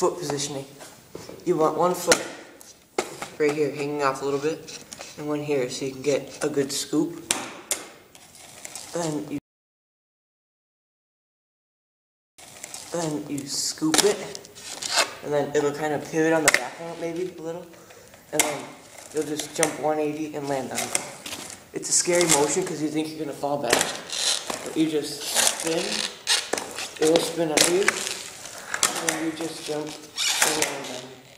foot positioning. You want one foot right here hanging off a little bit, and one here so you can get a good scoop. Then you then you scoop it, and then it'll kind of pivot on the back one maybe a little, and then you'll just jump 180 and land on it. It's a scary motion because you think you're gonna fall back, but you just spin, it will spin under you, you just jump on it.